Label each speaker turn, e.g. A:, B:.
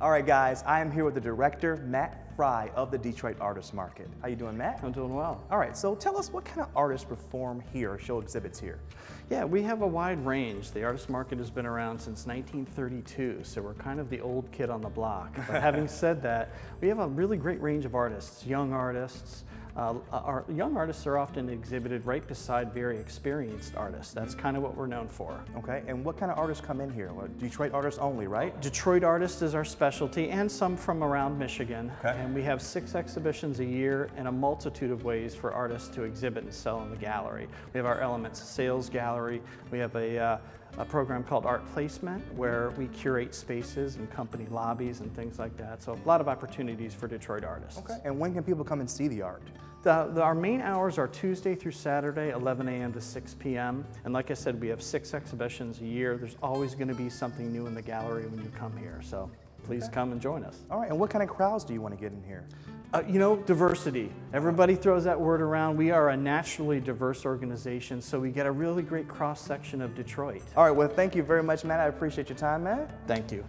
A: All right, guys, I am here with the director, Matt Fry of the Detroit Artist Market. How you doing, Matt?
B: I'm doing well.
A: All right, so tell us what kind of artists perform here, show exhibits here?
B: Yeah, we have a wide range. The artist market has been around since 1932, so we're kind of the old kid on the block. But having said that, we have a really great range of artists, young artists, uh, our young artists are often exhibited right beside very experienced artists. That's kind of what we're known for.
A: Okay, and what kind of artists come in here? Well, Detroit artists only, right?
B: Detroit artists is our specialty and some from around Michigan.
A: Okay.
B: And we have six exhibitions a year and a multitude of ways for artists to exhibit and sell in the gallery. We have our Elements Sales Gallery. We have a uh, a program called Art Placement where we curate spaces and company lobbies and things like that. So a lot of opportunities for Detroit artists.
A: Okay, and when can people come and see the art?
B: The, the, our main hours are Tuesday through Saturday, 11 a.m. to 6 p.m. And like I said, we have six exhibitions a year. There's always going to be something new in the gallery when you come here. So please okay. come and join us.
A: All right, and what kind of crowds do you want to get in here?
B: Uh, you know, diversity. Everybody throws that word around. We are a naturally diverse organization, so we get a really great cross section of Detroit.
A: All right, well, thank you very much, Matt. I appreciate your time, Matt.
B: Thank you.